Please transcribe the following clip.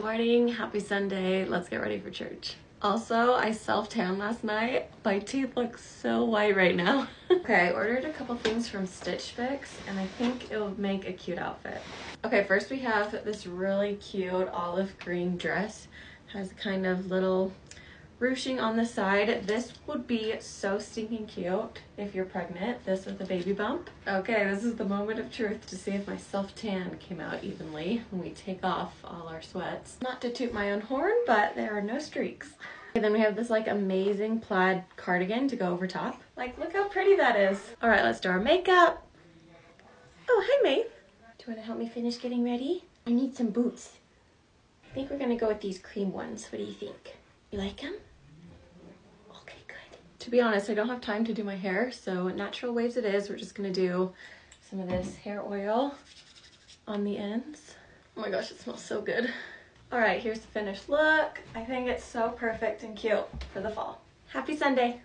Morning, happy Sunday. Let's get ready for church. Also, I self-tanned last night. My teeth look so white right now. okay, I ordered a couple things from Stitch Fix and I think it'll make a cute outfit. Okay, first we have this really cute olive green dress. Has kind of little ruching on the side. This would be so stinking cute if you're pregnant. This with a baby bump. Okay, this is the moment of truth to see if my self-tan came out evenly when we take off all our sweats. Not to toot my own horn, but there are no streaks. And then we have this like amazing plaid cardigan to go over top. Like, look how pretty that is. All right, let's do our makeup. Oh, hi, Maeve. Do you want to help me finish getting ready? I need some boots. I think we're gonna go with these cream ones. What do you think? You like them? To be honest, I don't have time to do my hair, so natural waves it is. We're just gonna do some of this hair oil on the ends. Oh my gosh, it smells so good. All right, here's the finished look. I think it's so perfect and cute for the fall. Happy Sunday.